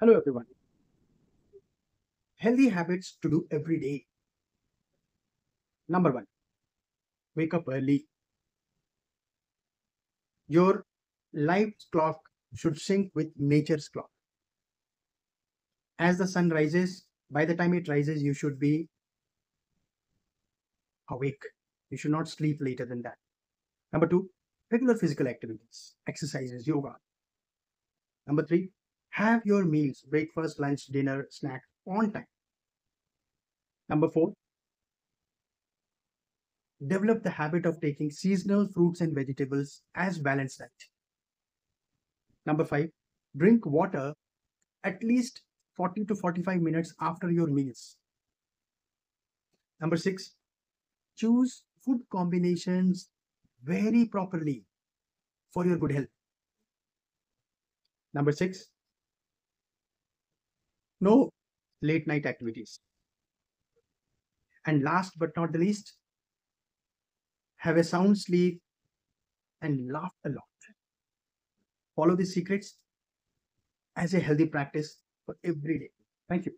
Hello, everyone. Healthy habits to do every day. Number one, wake up early. Your life clock should sync with nature's clock. As the sun rises, by the time it rises, you should be awake. You should not sleep later than that. Number two, regular physical activities, exercises, yoga. Number three, have your meals, breakfast, lunch, dinner, snack on time. Number four, develop the habit of taking seasonal fruits and vegetables as balanced diet. Number five, drink water at least 40 to 45 minutes after your meals. Number six, choose food combinations very properly for your good health. Number six, no late night activities. And last but not the least, have a sound sleep and laugh a lot. Follow these secrets as a healthy practice for every day. Thank you.